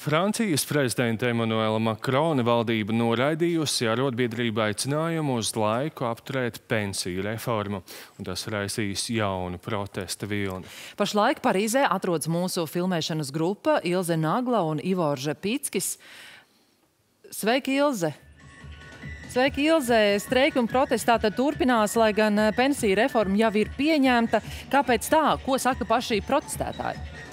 Francijas prezidenta Emanuela Makrona valdība noraidījusi arotbiedrību aicinājumu uz laiku apturēt pensiju reformu, un tas raisīs jaunu protesta vilni. Pašlaik Parīzē atrodas mūsu filmēšanas grupa Ilze Nagla un Ivorže Pickis. Sveiki, Ilze! Sveiki, Ilze! Streiki un protesti tātad turpinās, lai gan pensiju reforma jau ir pieņemta. Kāpēc tā? Ko saka paši protestētāji?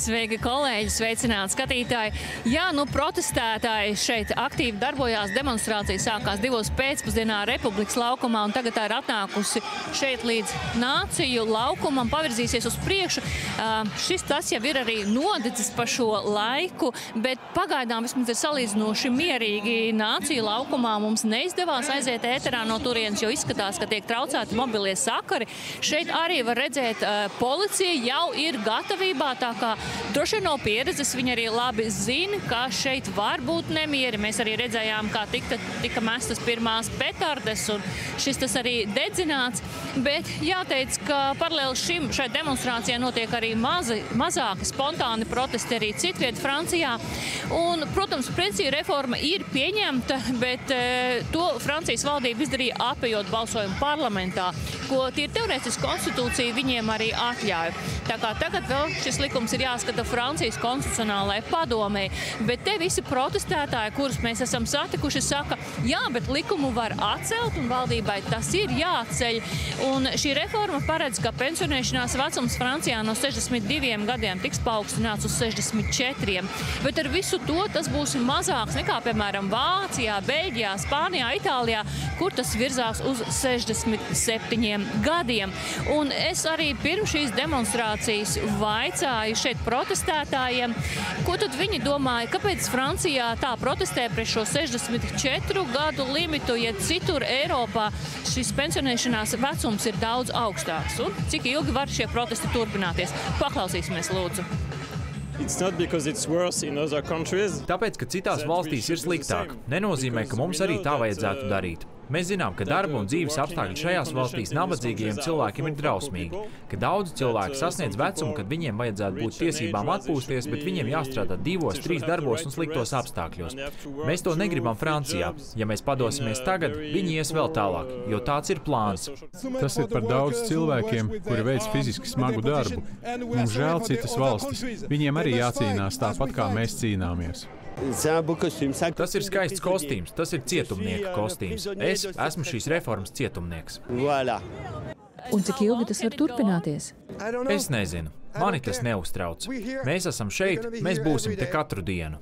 Sveiki, kolēģi! Sveicināti skatītāji! Jā, nu, protestētāji šeit aktīvi darbojās. Demonstrācija sākās divos pēcpusdienā Republikas laukumā, un tagad tā ir atnākusi šeit līdz nāciju laukumam, pavirzīsies uz priekšu. Uh, šis tas jau ir arī nodicis pa šo laiku, bet pagaidām vismaz ir salīdzinoši mierīgi nāciju laukumā. Mums neizdevās aiziet ēterā no turienes, jo izskatās, ka tiek traucēti mobilie sakari. Šeit arī var redzēt, uh, policija jau ir gatavībā, tā kā Droši vien no pieredzes viņi arī labi zina, ka šeit var būt nemieri. Mēs arī redzējām, kā tika, tika mestas pirmās petardes, un šis tas arī dedzināts. Bet jāteic, ka paralēli šim šai demonstrācijai notiek arī mazi, mazāki spontāni protesti arī citviet Francijā. Un, protams, pensiju reforma ir pieņemta, bet e, to Francijas valdība izdarīja apējot balsojumu parlamentā, ko tīri teorētiski konstitūcija viņiem arī atļauj. Tā kā tagad vēl šis likums ir jāskata Francijas konstitucionālajai padomē, bet te visi protestētāji, kurus mēs esam satikuši, saka, jā, bet likumu var atcelt un valdībai tas ir jāceļ. Un šī reforma paredz, ka pensionēšanās vecums Francijā no 62 gadiem tiks paaugstināts uz 64. Bet ar visu to tas būs mazāks nekā, piemēram, Vācijā, Beļģijā, Spānijā, Itālijā, kur tas virzās uz 67 gadiem. Un es arī pirms šīs demonstrācijas vaicāju šeit protestētājiem, ko tad viņi domāja, kāpēc Francijā tā protestē pret šo 64 gadu limitu, ja citur Eiropā šis pensionēšanās vecums ir daudz augstāks. Un cik ilgi var šie protesti turpināties? Paklausīsimies, lūdzu. Tāpēc, ka citās valstīs ir sliktāk, nenozīmē, ka mums arī tā vajadzētu darīt. Mēs zinām, ka darba un dzīves apstākļi šajās valstīs nabadzīgajiem cilvēkiem ir drausmīgi, ka daudzi cilvēki sasniedz vecumu, kad viņiem vajadzētu būt tiesībām atpūsties, bet viņiem jāstrādā divos, trīs darbos un sliktos apstākļos. Mēs to negribam Francijā. Ja mēs padosimies tagad, viņi ies vēl tālāk, jo tāds ir plāns. Tas ir par daudz cilvēkiem, kuri veic fiziski smagu darbu. Mums žēl citas valstis. Viņiem arī jācīnās tāpat, kā mēs cīnāmies. Tas ir skaists kostīms, tas ir cietumnieka kostīms. Es esmu šīs reformas cietumnieks. Un cik ilgi tas var turpināties? Es nezinu. Mani tas neuztrauc. Mēs esam šeit, mēs būsim te katru dienu.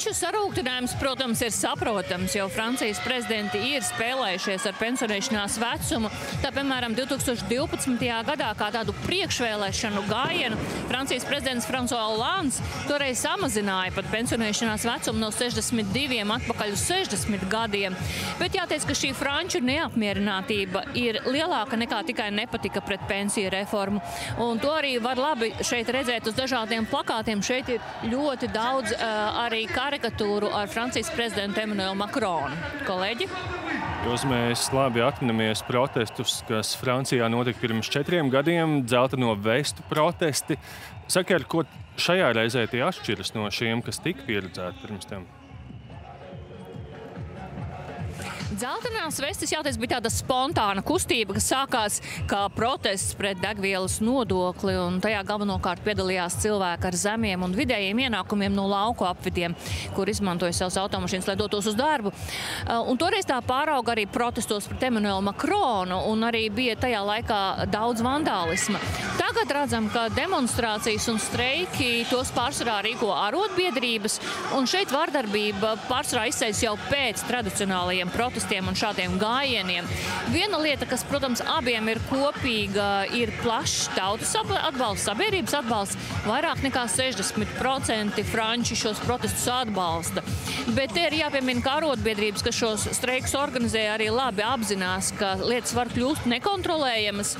Franču sarūktinājums, protams, ir saprotams, jo Francijas prezidenti ir spēlējušies ar pensionēšanās vecumu. Tā, piemēram, 2012. gadā kā tādu priekšvēlēšanu gājienu Francijas prezidents François Hollande toreiz samazināja pat pensionēšanās vecumu no 62 atpakaļ uz 60 gadiem. Bet jāteic, ka šī franču neapmierinātība ir lielāka nekā tikai nepatika pret pensiju reformu. Un to arī var labi šeit redzēt uz dažādiem plakātiem. Šeit ir ļoti daudz uh, arī karikatūru ar Francijas prezidentu Emanuelu Makronu. Kolēģi? Jūs mēs labi atminamies protestus, kas Francijā notika pirms četriem gadiem, dzelteno vestu protesti. Saka, ar ko šajā reizē tie atšķiras no šiem, kas tika pieredzēti pirms tam? Dzeltenās vestes, jāteic, bija tāda spontāna kustība, kas sākās kā protests pret degvielas nodokli, un tajā galvenokārt piedalījās cilvēki ar zemiem un vidējiem ienākumiem no lauku apvidiem, kur izmantoja savas automašīnas, lai dotos uz darbu. Uh, un toreiz tā pārauga arī protestos pret Emanuelu Makronu, un arī bija tajā laikā daudz vandālisma. Tagad redzam, ka demonstrācijas un streiki tos pārsvarā rīko arotbiedrības, un šeit vardarbība pārsvarā izceļas jau pēc tradicionālajiem protestiem un šādiem gājieniem. Viena lieta, kas, protams, abiem ir kopīga, ir plašs tautas atbalsts, sabiedrības atbalsts. Vairāk nekā 60% franči šos protestus atbalsta. Bet te ir jāpiemina, ka arotbiedrības, kas šos streikus organizē, arī labi apzinās, ka lietas var kļūt nekontrolējamas,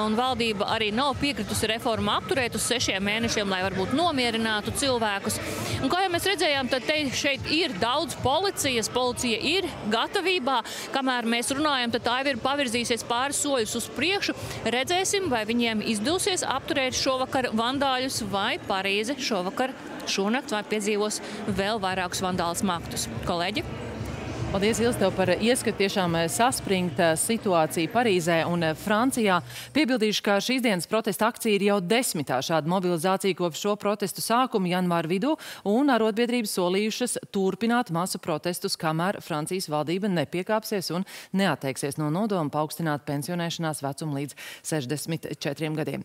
un valdība arī nav piekritusi reformu apturēt uz sešiem mēnešiem, lai varbūt nomierinātu cilvēkus. Un kā jau mēs redzējām, tad te, šeit ir daudz policijas, policija ir gatavībā. Kamēr mēs runājam, tad tā jau ir pavirzīsies pāris soļus uz priekšu. Redzēsim, vai viņiem izdosies apturēt šovakar vandāļus vai Parīze šovakar šonakt vai piedzīvos vēl vairākus vandālus maktus. Kolēģi? Paldies, Ilse, tev par ieskatu. Tiešām eh, saspringta situācija Parīzē un eh, Francijā. Piebildīšu, ka šīs dienas protesta akcija ir jau desmitā šāda mobilizācija kopš šo protestu sākuma janvāra vidū, un arotbiedrības solījušas turpināt masu protestus, kamēr Francijas valdība nepiekāpsies un neatteiksies no nodoma paaugstināt pensionēšanās vecumu līdz 64 gadiem.